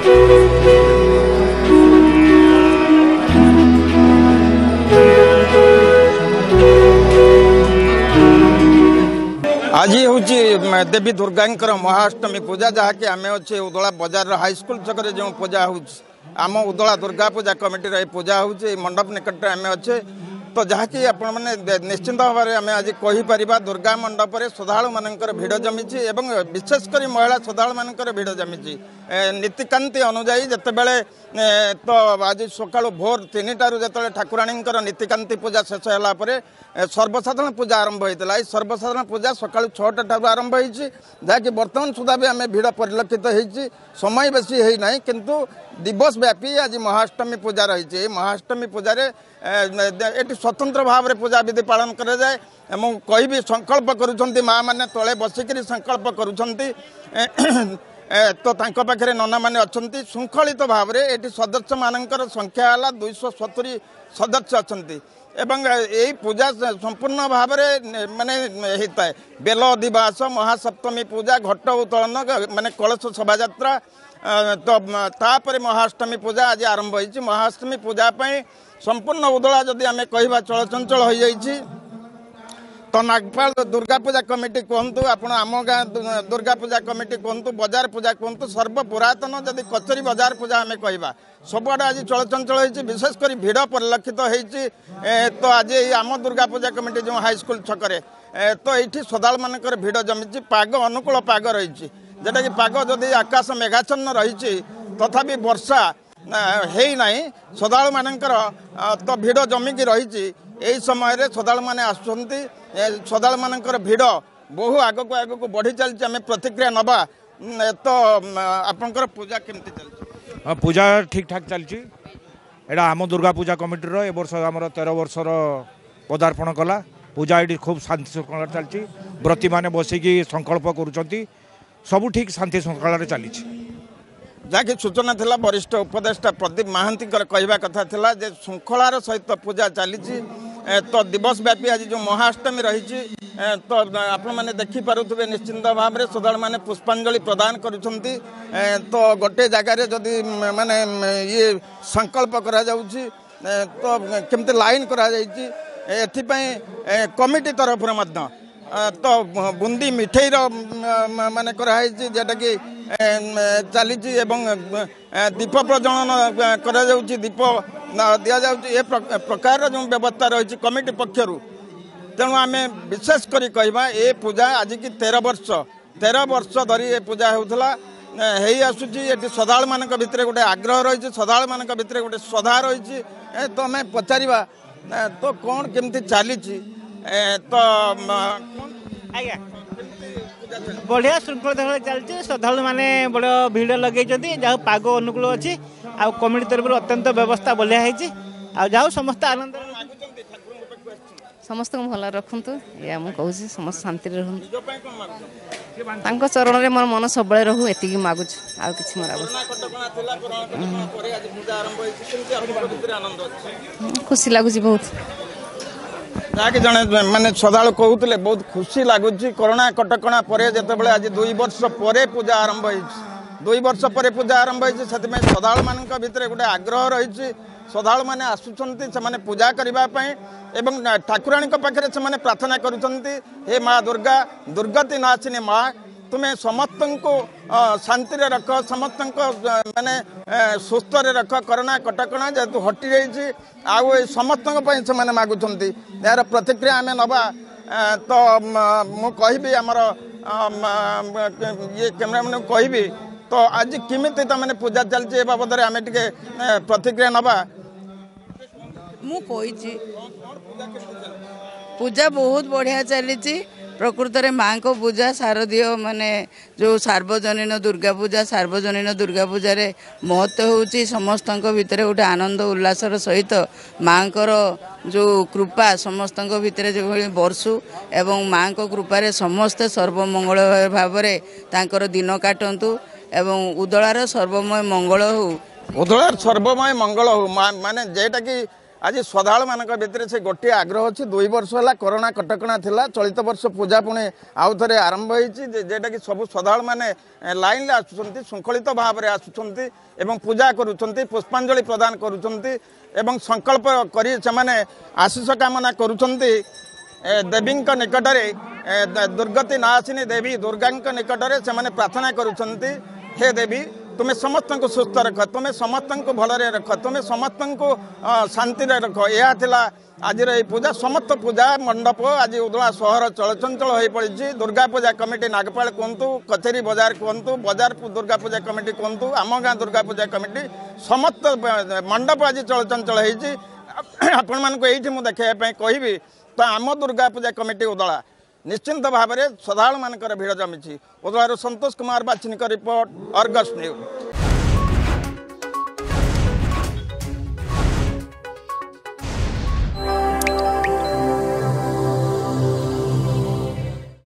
ଆଜି ହେଉଛି ଦେବୀ ଦୁର୍ଗାଙ୍କର ମହାଷ୍ଟମୀ ପୂଜା ଯାହାକି ଆମେ ଅଛେ ଉଦଳା ବଜାରର ହାଇସ୍କୁଲ ଛକରେ ଯେଉଁ ପୂଜା ହେଉଛି। ଆମ ଉଦଳା ଦୁର୍ଗା ପୂଜା କମିଟିର ଏହି ପୂଜା ହେଉଛି ଏହି ମଣ୍ଡପ ନିକଟରେ ଆମେ ଅଛେ। ତ ଯାହାକି ଆପଣମାନେ ଦେ- ନିଶ୍ଚିନ୍ତ ଭାବରେ ଆମେ ଆଜି କହିପାରିବା ଦୁର୍ଗା ମଣ୍ଡପରେ ଶ୍ରଦ୍ଧାଳୁମାନଙ୍କର ଭିଡ଼ ଜମିଛି ଏବଂ ବିଶେଷ କରି ମହିଳା ଶ୍ରଦ୍ଧାଳୁମାନଙ୍କର ଭିଡ଼ ଜମିଛି। ଏ, ନୀତିକାନ୍ତି ଅନୁଯାୟୀ ଯେତେବେଳେ ଏ, ତ ଆଜି ସକାଳୁ ଭୋର ତିନିଟାରୁ ଯେତେବେଳେ ଠାକୁରାଣୀଙ୍କର ନୀତିକାନ୍ତି ପୂଜା ଶେଷ ହେଲା ପରେ ଏ, ସର୍ବସାଧାରଣ ପୂଜା ଆରମ୍ଭ ହୋଇଥିଲା। ଏହି ସର୍ବସାଧାରଣ ପୂଜା ସକାଳୁ ଛଅଟା ଠାରୁ ଆରମ୍ଭ ହୋଇଛି। ଯାହାକି ବର୍ତ୍ତମାନ ସୁଦ୍ଧା ବି ଆମେ ଭିଡ଼ ପରିଲକ୍ଷିତ ହେଇଛି। ସମୟ ବେଶୀ ହେଇନାହିଁ କିନ୍ତୁ ଦିବସ ବ୍ୟାପୀ ଆଜି ମହାଷ୍ଟମୀ ପୂଜା ରହିଛି। ଏହି ମହାଷ୍ଟମୀ ପୂଜାରେ ଏ, ଏ- ଏଠି ସ୍ୱତନ୍ତ୍ର ଭାବରେ ପୂଜା ବିଧି ପାଳନ କରାଯାଏ ଏବଂ କହିବି ସଂକଳ୍ପ କରୁଛନ୍ତି ମା ମାନେ ତଳେ ବସିକିରି ସଂକଳ୍ପ କରୁଛନ୍ତି ତ ତାଙ୍କ ପାଖରେ ନନାମାନେ ଅଛନ୍ତି। ଶୃଙ୍ଖଳିତ ଭାବରେ ଏଠି ସଦସ୍ୟମାନଙ୍କର ସଂଖ୍ୟା ହେଲା ଦୁଇଶହ ସତୁରି ସଦସ୍ୟ ଅଛନ୍ତି। ଏବଂ ଏହି ପୂଜା ସମ୍ପୂର୍ଣ୍ଣ ଭାବରେ ମାନେ ହେଇଥାଏ। ବେଲ ଅଧିବାସ ମହାସପ୍ତମୀ ପୂଜା ଘଟ ଉତ୍ତୋଳନ ମାନେ କଳସ ଶୋଭାଯାତ୍ରା ତ ତାପରେ ମହାଷ୍ଟମୀ ପୂଜା ଆଜି ଆରମ୍ଭ ହୋଇଛି। ମହାଷ୍ଟମୀ ପୂଜା ପାଇଁ ସମ୍ପୂର୍ଣ୍ଣ ଉଦଳା ଯଦି ଆମେ କହିବା ଚଳଚଞ୍ଚଳ ହୋଇଯାଇଛି। ତ ନାଗପାଳ ଦୁର୍ଗା ପୂଜା କମିଟି କୁହନ୍ତୁ ଆପଣ ଆମ ଗାଁ ଦୁ- ଦୁର୍ଗା ପୂଜା କମିଟି କୁହନ୍ତୁ ବଜାର ପୂଜା କୁହନ୍ତୁ ସର୍ବ ପୁରାତନ ଯଦି କଚେରୀ ବଜାର ପୂଜା ଆମେ କହିବା ସବୁଆଡ଼େ ଆଜି ଚଳଚଞ୍ଚଳ ହେଇଛି ବିଶେଷ କରି ଭିଡ଼ ପରିଲକ୍ଷିତ ହେଇଛି। ତ ଆଜି ଏଇ ଆମ ଦୁର୍ଗା ପୂଜା କମିଟି ଯେଉଁ ହାଇସ୍କୁଲ ଛକରେ ତ ଏଇଠି ଶ୍ରଦ୍ଧାଳୁମାନଙ୍କର ଭିଡ଼ ଜମିଛି ପାଗ ଅନୁକୂଳ ପାଗ ରହିଛି। ଯେଉଁଟାକି ପାଗ ଯଦି ଆକାଶ ମେଘାଚ୍ଛନ୍ନ ରହିଛି ତଥାପି ବର୍ଷା ଆ, ହେଇନାହିଁ ଶ୍ରଦ୍ଧାଳୁମାନଙ୍କର ଆ, ତ ଭିଡ଼ ଜମିକି ରହିଛି ଏହି ସମୟରେ ଶ୍ରଦ୍ଧାଳୁମାନେ ଆସୁଛନ୍ତି। ଏ, ଶ୍ରଦ୍ଧାଳୁମାନଙ୍କର ଭିଡ଼ ବହୁ ଆଗକୁ ଆଗକୁ ବଢ଼ି ଚାଲିଛି ଆମେ ପ୍ରତିକ୍ରିୟା ନେବା। ଉଁ, ତ ଉଁ, ଆପଣଙ୍କର ପୂଜା କେମିତି ଚାଲିଛି ହଁ ପୂଜା ଠିକ୍ ଠାକ୍ ଚାଲିଛି ଏଇଟା ଆମ ଦୁର୍ଗା ପୂଜା କମିଟିର ଏ ବର୍ଷ ଆମର ତେର ବର୍ଷର ପଦାର୍ପଣ କଲା। ପୂଜା ଏଠି ଖୁବ୍ ଶାନ୍ତି ଶୃଙ୍ଖଳାରେ ଚାଲିଛି ବ୍ରତୀମାନେ ବସିକି ସଂକଳ୍ପ କରୁଛନ୍ତି ସବୁ ଠିକ୍ ଶାନ୍ତି ଶୃଙ୍ଖଳାରେ ଚାଲିଛି। ଯାହାକି ସୂଚନା ଥିଲା ବରିଷ୍ଠ ଉପଦେଷ୍ଟା ପ୍ରଦୀପ ମହାନ୍ତିଙ୍କର କହିବା କଥା ଥିଲା ଯେ ଶୃଙ୍ଖଳାର ସହିତ ପୂଜା ଚାଲିଛି। ଏ, ତ ଦିବସ ବ୍ୟାପୀ ଆଜି ଯେଉଁ ମହାଷ୍ଟମୀ ରହିଛି ଏ, ତ ଆପଣମାନେ ଦେଖିପାରୁଥିବେ ନିଶ୍ଚିନ୍ତ ଭାବରେ ଶ୍ରଦ୍ଧାଳୁମାନେ ପୁଷ୍ପାଞ୍ଜଳି ପ୍ରଦାନ କରୁଛନ୍ତି। ଏ, ତ ଗୋଟେ ଜାଗାରେ ଯଦି ମ, ମାନେ ମ, ଇଏ ସଂକଳ୍ପ କରାଯାଉଛି ଏ, ତ କେମିତି ଲାଇନ୍ କରାଯାଇଛି ଏ, ଏଥିପାଇଁ ଏ, କମିଟି ତରଫରୁ ମଧ୍ୟ তো বুন্দি মিঠেইর মানে করা হয়েছে যেটাকি চালিছি এবং দীপ প্রজ্বলন করা যাচ্ছে দীপ দিয়া যাচ্ছে এ প্রকার যে ব্যবস্থা রয়েছে কমিটি পক্ষর তেমন আমি বিশেষ করে কহবা এ পূজা আজকে তের বর্ষ তের বর্ষ ধর এ পূজা হোলা হয়ে আসুচি এটি শ্রদ্ধাড়ু মান ভিতরে গোটে আগ্রহ রয়েছে শ্রদ্ধাড়ু মান ভিতরে গোটে শ্রদ্ধা রয়েছে তো আমি পচারা তো কম কেমতি চালিছি ଆମେ ପଚାରିବା ଏ, ତ କ'ଣ କେମିତି ଚାଲିଛି ଏ, ତ ମ, ଆଜ୍ଞା ବଢ଼ିଆ ଶୃଙ୍ଖଳିତ ଭାବେ ଚାଲିଛି। ଶ୍ରଦ୍ଧାଳୁ ମାନେ ବଡ଼ ଭିଡ଼ ଲଗେଇଛନ୍ତି। ଯାହା ହଉ ପାଗ ଅନୁକୂଳ ଅଛି। ଆଉ କମିଟି ତରଫରୁ ଅତ୍ୟନ୍ତ ବ୍ୟବସ୍ଥା ବଢ଼ିଆ ହେଇଛି। ଆଉ ଯାହା ହଉ ସମସ୍ତେ ଆନନ୍ଦ ସମସ୍ତଙ୍କୁ ଭଲ ରଖନ୍ତୁ। ଏଇଆ ମୁଁ କହୁଛି। ସମସ୍ତେ ଶାନ୍ତିରେ ରୁହନ୍ତୁ। ତାଙ୍କ ଚରଣରେ ମୋର ମନ ସବୁବେଳେ ରହୁ ଏତିକି ମାଗୁଛୁ। ଆଉ କିଛି ମୋର ଆବଶ୍ୟକ କଟକଣା ଥିଲା କଟକଣା ପରେ ଆଜି ପୂଜା ଆରମ୍ଭ ହେଇଛି। କେମିତି ଆପଣଙ୍କ ଭିତରେ ଆନନ୍ଦ ଅଛି। ଖୁସି ଲାଗୁଛି ବହୁତ। ଯାହାକି ଜଣେ ମାନେ ଶ୍ରଦ୍ଧାଳୁ କହୁଥିଲେ ବହୁତ ଖୁସି ଲାଗୁଛି କରୋନା କଟକଣା ପରେ ଯେତେବେଳେ ଆଜି ଦୁଇ ବର୍ଷ ପରେ ପୂଜା ଆରମ୍ଭ ହେଇଛି। ଦୁଇ ବର୍ଷ ପରେ ପୂଜା ଆରମ୍ଭ ହେଇଛି ସେଥିପାଇଁ ଶ୍ରଦ୍ଧାଳୁମାନଙ୍କ ଭିତରେ ଗୋଟେ ଆଗ୍ରହ ରହିଛି। ଶ୍ରଦ୍ଧାଳୁମାନେ ଆସୁଛନ୍ତି ସେମାନେ ପୂଜା କରିବା ପାଇଁ ଏବଂ ଠାକୁରାଣୀଙ୍କ ପାଖରେ ସେମାନେ ପ୍ରାର୍ଥନା କରୁଛନ୍ତି ହେ ମା ଦୁର୍ଗା ଦୁର୍ଗତି ନାଚିନି ମା ତୁମେ ସମସ୍ତଙ୍କୁ ଅ, ଶାନ୍ତିରେ ରଖ ସମସ୍ତଙ୍କ ଅ, ମାନେ ଏ, ସୁସ୍ଥରେ ରଖ କରୋନା କଟକଣା ଯେହେତୁ ହଟି ଯାଇଛି ଆଉ ଏ ସମସ୍ତଙ୍କ ପାଇଁ ସେମାନେ ମାଗୁଛନ୍ତି ଏହାର ପ୍ରତିକ୍ରିୟା ଆମେ ନେବା ଏ, ତ ମ, ମୁଁ କହିବି ଆମର ଅ, ମ, ମ, ଇଏ କ୍ୟାମେରାମ୍ୟାନକୁ କହିବି ତ ଆଜି କେମିତି ତାମାନେ ପୂଜା ଚାଲିଛି ଏ ବାବଦରେ ଆମେ ଟିକେ ଏ, ପ୍ରତିକ୍ରିୟା ନେବା ମୁଁ କହିଛି ପୂଜା ବହୁତ ବଢ଼ିଆ ଚାଲିଛି ପ୍ରକୃତରେ ମାଙ୍କ ପୂଜା ଶାରଦୀୟ ମାନେ ଯେଉଁ ସାର୍ବଜନୀନ ଦୁର୍ଗା ପୂଜା ସାର୍ବଜନୀନ ଦୁର୍ଗା ପୂଜାରେ ମହତ୍ତ୍ୱ ହେଉଛି ସମସ୍ତଙ୍କ ଭିତରେ ଗୋଟେ ଆନନ୍ଦ ଉଲ୍ଲାସର ସହିତ ମାଙ୍କର ଯେଉଁ କୃପା ସମସ୍ତଙ୍କ ଭିତରେ ଯେଭଳି ବର୍ଷୁ ଏବଂ ମାଙ୍କ କୃପାରେ ସମସ୍ତେ ସର୍ବମଙ୍ଗଳ ଭାବରେ ତାଙ୍କର ଦିନ କାଟନ୍ତୁ ଏବଂ ଉଦଳାର ସର୍ବମୟ ମଙ୍ଗଳ ହେଉ। ଉଦଳାର ସର୍ବମୟ ମଙ୍ଗଳ ହଉ ମାନେ ଯେଟାକି ଆଜି ଶ୍ରଦ୍ଧାଳୁମାନଙ୍କ ଭିତରେ ସେ ଗୋଟିଏ ଆଗ୍ରହ ଅଛି। ଦୁଇ ବର୍ଷ ହେଲା କରୋନା କଟକଣା ଥିଲା ଚଳିତ ବର୍ଷ ପୂଜା ପୁଣି ଆଉ ଥରେ ଆରମ୍ଭ ହେଇଛି। ଯେଉଁଟାକି ସବୁ ଶ୍ରଦ୍ଧାଳୁମାନେ ଲାଇନ୍ରେ ଆସୁଛନ୍ତି ଶୃଙ୍ଖଳିତ ଭାବରେ ଆସୁଛନ୍ତି ଏବଂ ପୂଜା କରୁଛନ୍ତି ପୁଷ୍ପାଞ୍ଜଳି ପ୍ରଦାନ କରୁଛନ୍ତି ଏବଂ ସଂକଳ୍ପ କରି ସେମାନେ ଆଶିଷ କାମନା କରୁଛନ୍ତି। ଦେବୀଙ୍କ ନିକଟରେ ଦୁର୍ଗତି ନ ଆସିନି ଦେବୀ ଦୁର୍ଗାଙ୍କ ନିକଟରେ ସେମାନେ ପ୍ରାର୍ଥନା କରୁଛନ୍ତି ହେ ଦେବୀ ତୁମେ ସମସ୍ତଙ୍କୁ ସୁସ୍ଥ ରଖ ତୁମେ ସମସ୍ତଙ୍କୁ ଭଲରେ ରଖ ତୁମେ ସମସ୍ତଙ୍କୁ ଶାନ୍ତିରେ ରଖ। ଏହା ଥିଲା ଆଜିର ଏହି ପୂଜା। ସମସ୍ତ ପୂଜା ମଣ୍ଡପ ଆଜି ଉଦଳା ସହର ଚଳଚଞ୍ଚଳ ହୋଇପଡ଼ିଛି। ଦୁର୍ଗା ପୂଜା କମିଟି ନାଗପାଳ କୁହନ୍ତୁ କଚେରୀ ବଜାର କୁହନ୍ତୁ ବଜାର ଦୁର୍ଗା ପୂଜା କମିଟି କୁହନ୍ତୁ ଆମ ଗାଁ ଦୁର୍ଗା ପୂଜା କମିଟି ସମସ୍ତ ମଣ୍ଡପ ଆଜି ଚଳଚଞ୍ଚଳ ହେଇଛି। ଆପଣମାନଙ୍କୁ ଏଇଠି ମୁଁ ଦେଖାଇବା ପାଇଁ କହିବି ତ ଆମ ଦୁର୍ଗା ପୂଜା କମିଟି ଉଦଳା ନିଶ୍ଚିନ୍ତ ଭାବରେ ଶ୍ରଦ୍ଧାଳୁମାନଙ୍କର ଭିଡ଼ ଜମିଛି। ଉଦଳାରୁ ସନ୍ତୋଷ କୁମାର ବାଚିନୀଙ୍କ ରିପୋର୍ଟ ଅର୍ଗସ୍ ନ୍ୟୁଜ୍